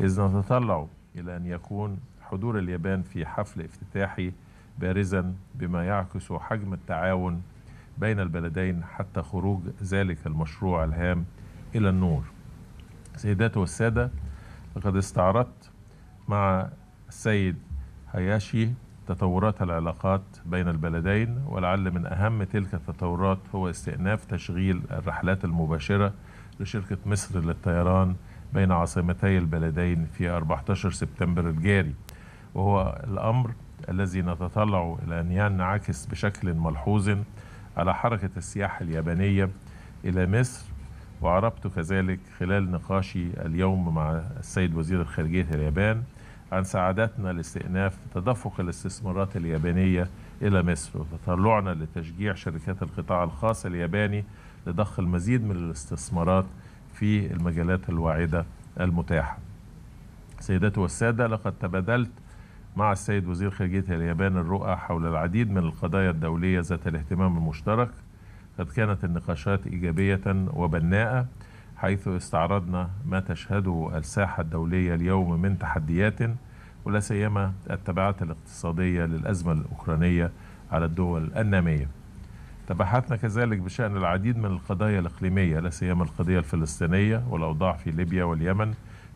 إذ نتطلع إلى أن يكون حضور اليابان في حفل افتتاحي بارزا بما يعكس حجم التعاون بين البلدين حتى خروج ذلك المشروع الهام إلى النور. سيداتي والسادة لقد استعرضت مع السيد هياشي تطورات العلاقات بين البلدين ولعل من أهم تلك التطورات هو استئناف تشغيل الرحلات المباشرة لشركة مصر للطيران بين عاصمتي البلدين في 14 سبتمبر الجاري وهو الأمر الذي نتطلع إلى أن ينعكس بشكل ملحوظ على حركة السياحة اليابانية إلى مصر وعربت كذلك خلال نقاشي اليوم مع السيد وزير الخارجية اليابان عن سعادتنا لاستئناف تدفق الاستثمارات اليابانية إلى مصر وتطلعنا لتشجيع شركات القطاع الخاص الياباني لضخ المزيد من الاستثمارات في المجالات الواعدة المتاحة. سيداتي والسادة لقد تبادلت مع السيد وزير خارجية اليابان الرؤى حول العديد من القضايا الدولية ذات الاهتمام المشترك. قد كانت النقاشات إيجابية وبناءة حيث استعرضنا ما تشهده الساحة الدولية اليوم من تحديات ولا سيما التبعات الاقتصادية للأزمة الأوكرانية على الدول النامية. تبحثنا كذلك بشأن العديد من القضايا الإقليمية لا سيما القضية الفلسطينية والأوضاع في ليبيا واليمن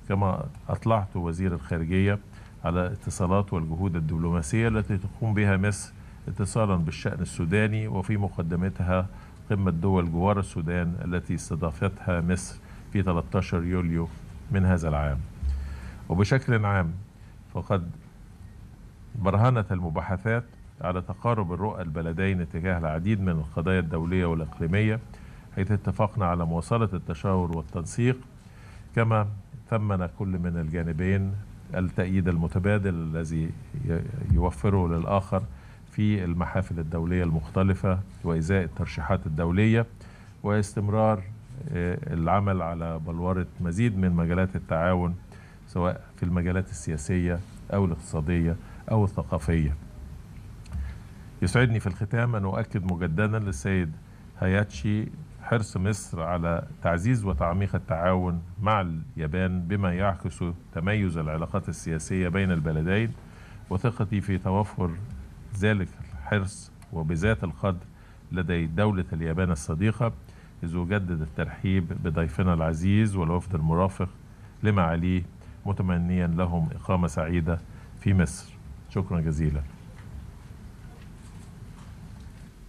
كما أطلعت وزير الخارجية على الاتصالات والجهود الدبلوماسية التي تقوم بها مصر اتصالا بالشأن السوداني وفي مقدمتها قمة دول جوار السودان التي استضافتها مصر في 13 يوليو من هذا العام. وبشكل عام فقد برهنت المباحثات على تقارب الرؤى البلدين تجاه العديد من القضايا الدولية والإقليمية حيث اتفقنا على مواصلة التشاور والتنسيق. كما ثمن كل من الجانبين التأييد المتبادل الذي يوفره للآخر في المحافل الدولية المختلفة وإزاء الترشيحات الدولية واستمرار العمل على بلورة مزيد من مجالات التعاون سواء في المجالات السياسية أو الاقتصادية أو الثقافية. يسعدني في الختام أن أؤكد مجددا للسيد هاياتشي حرص مصر على تعزيز وتعميق التعاون مع اليابان بما يعكس تميز العلاقات السياسية بين البلدين وثقتي في توفر ذلك الحرص وبذات القدر لدي دولة اليابان الصديقة إذ أجدد الترحيب بضيفنا العزيز والوفد المرافق لمعاليه متمنيا لهم إقامة سعيدة في مصر. شكرا جزيلا.